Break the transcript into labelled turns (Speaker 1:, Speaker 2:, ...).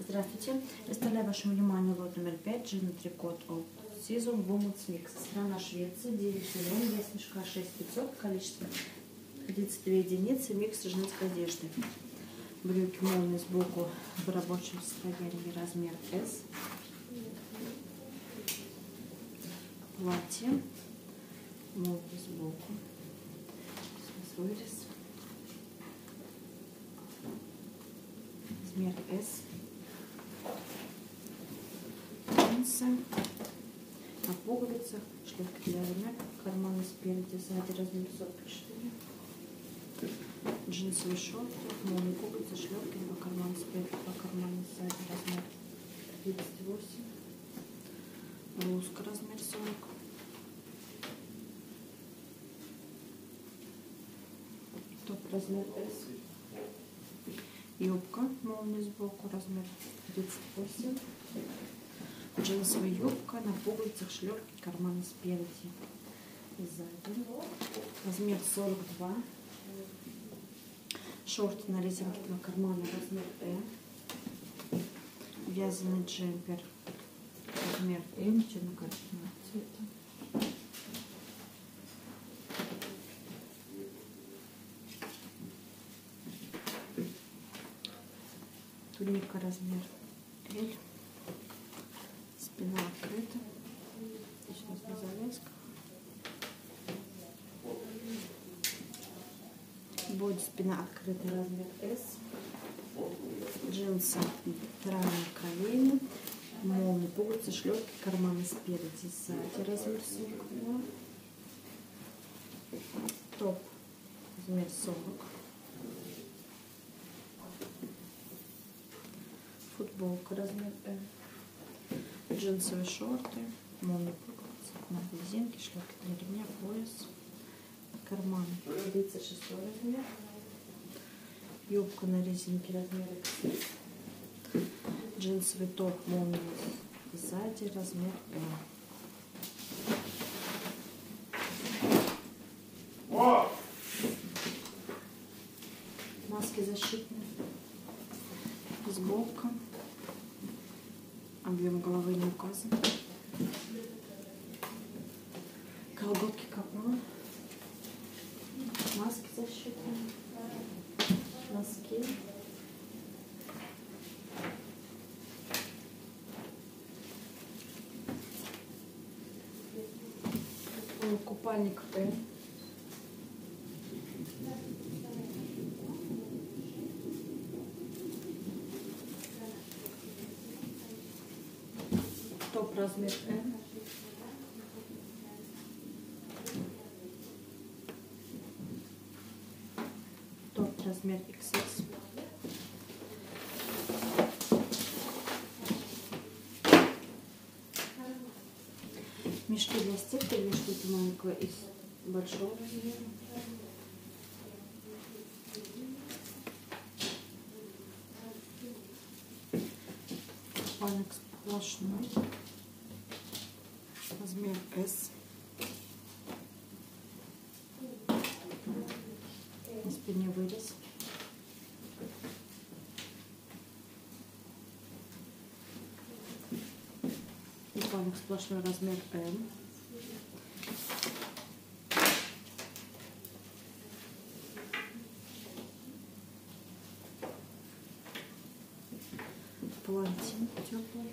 Speaker 1: Здравствуйте. Представляю вашему вниманию лот номер 5 джин трикот от Season Women's Mix. Страна Швеция, 9 миллионов, вес мешка 6500, количество 32 единицы, микс женской одежды. Брюки молнии сбоку в рабочем состоянии размер S. Платье молнии сбоку. Сейчас вырез. Размер S. Джинсы. На пуговицах. Шлепки для ремня. Карманы спереди, сзади размер 44 джинсовые шорты, молнии пуговицы, шлепки, два кармана спереди, два кармана сзади, размер 38, блузка размер 40, топ размер S, юбка молнии сбоку, размер 38, джинсовая юбка на пуговицах, шлепки, карманы спереди и сзади, размер 42, Шорты на резинке два кармана размер Э. Вязаный джемпер размер М, темно-коричневого цвета. Туника размер L. Спина открыта. Сейчас на завязках. Боди спина открыта, размер S. Джинсы тройные колени. Молнии, пуговицы, шлепки, карманы спереди, сзади, размер 42. Топ, размер 40. Футболка, размер М. Джинсовые шорты, молнии, пуговицы, на резинке, шлепки для ремня, пояс карман 36 размер. Юбка на резинке размер XS. Джинсовый топ молния сзади размер L. Маски защитные. Сбоку. Объем головы не указан. Колготки капон маски защитные, носки. Купальник Т. Топ размер М. размер XS. Мешки для стирки, мешки маленького из большого размера. Панок сплошной. Размер S. На спине вырез. Купальник сплошной размер М. Платье теплое.